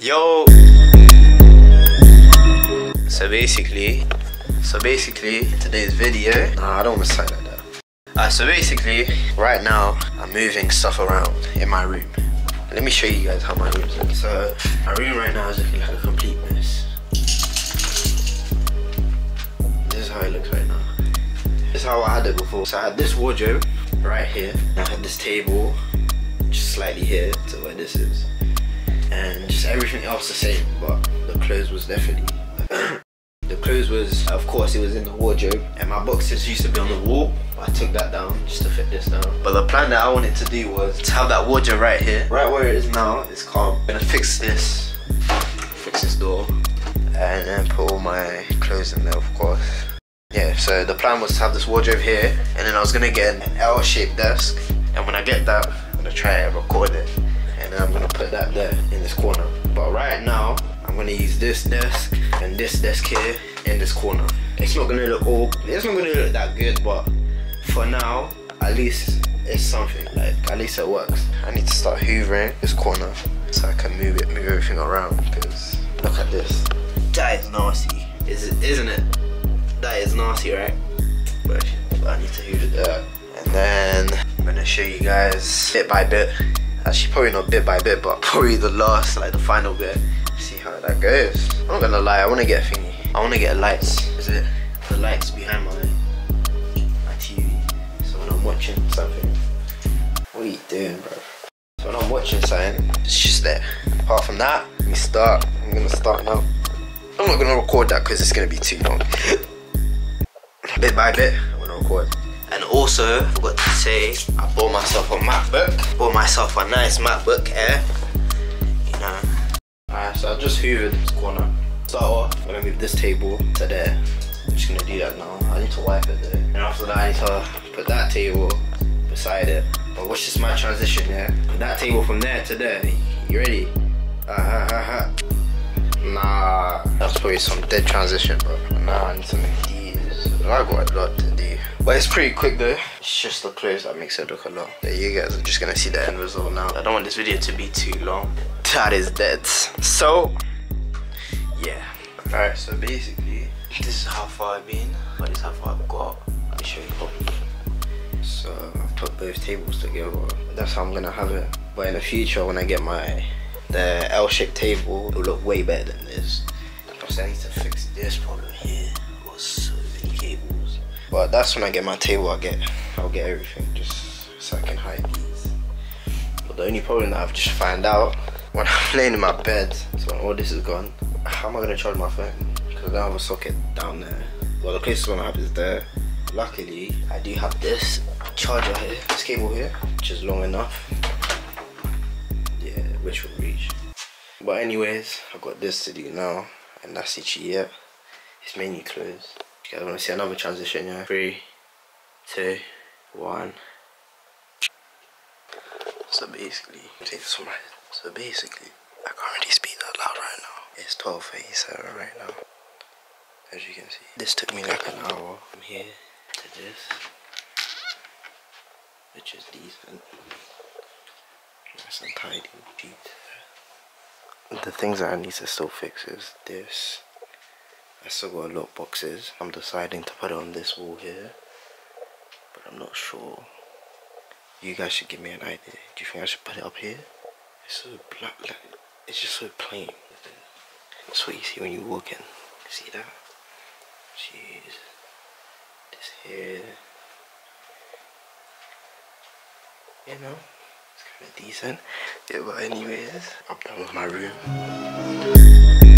Yo. So basically, so basically, today's video. Nah, I don't want to say like that. Alright, so basically, right now, I'm moving stuff around in my room. Let me show you guys how my room's looking. So, my room right now is looking like a complete mess. This is how it looks right now. This is how I had it before. So I had this wardrobe right here. I had this table just slightly here to where this is. And just everything else the same, but the clothes was definitely the clothes was of course it was in the wardrobe and my boxes used to be on the wall. I took that down just to fit this down. But the plan that I wanted to do was to have that wardrobe right here right where it is now it's calm. I'm gonna fix this fix this door and then put all my clothes in there of course. Yeah so the plan was to have this wardrobe here and then I was gonna get an L-shaped desk and when I get that I'm gonna try and record it and I'm gonna put that there in this corner but right now I'm gonna use this desk and this desk here in this corner. It's not gonna look all, it's not gonna look that good, but for now, at least it's something. Like at least it works. I need to start hoovering this corner so I can move it, move everything around. Because look at this, that is nasty, is isn't it? That is nasty, right? But I need to hoover it there. And then I'm gonna show you guys bit by bit. Actually, probably not bit by bit, but probably the last, like the final bit see how that goes. I'm not gonna lie, I wanna get a thingy. I wanna get lights. Is it the lights behind my my TV? So when I'm watching something, what are you doing, bro? So when I'm watching something, it's just there. Apart from that, let me start. I'm gonna start now. I'm not gonna record that because it's gonna be too long. bit by bit, I'm gonna record. And also, I forgot to say, I bought myself a MacBook. Bought myself a nice MacBook Air. You know, Alright, so I just hoovered this corner. Start off, I'm gonna move this table to there. I'm just gonna do that now. I need to wipe it there. And after that, I need to put that table beside it. But watch this my transition, yeah? Put that table from there to there. You ready? Uh, ha, ha, ha. Nah, that's probably some dead transition, bro. Nah, I need these. I got a lot to do. But it's pretty quick though. It's just the clothes that makes it look a lot. Yeah, you guys are just gonna see the end result now. I don't want this video to be too long. That is dead. So, yeah. Alright, so basically, this is how far I've been. But this is how far I've got. Let me show you properly. So, I've put both tables together. That's how I'm gonna have it. But in the future, when I get my the L-shaped table, it'll look way better than this. Plus, I need to fix this problem here. Got so many But that's when I get my table. I get, I'll get everything just so I can hide these. But the only problem that I've just found out when I'm laying in my bed, so all this is gone, how am I gonna charge my phone? Because I don't have a socket down there. Well, the closest one I have is there. Luckily, I do have this charger here, this cable here, which is long enough. Yeah, which will reach. But anyways, I've got this to do now, and that's it yeah. It's mainly closed. You guys wanna see another transition, yeah? Three, two, one. So basically, so basically, I can't really speak that loud right now. It's 12.87 right now. As you can see. This took me like an hour from here to this. Which is decent. Nice and tidy. The things that I need to still fix is this. I still got a lot of boxes. I'm deciding to put it on this wall here. But I'm not sure. You guys should give me an idea. Do you think I should put it up here? It's so black, like, it's just so plain. That's what you see when you walk in. See that? Jeez. This here. You know, it's kind of decent. Yeah, but anyways, I'm done with my room.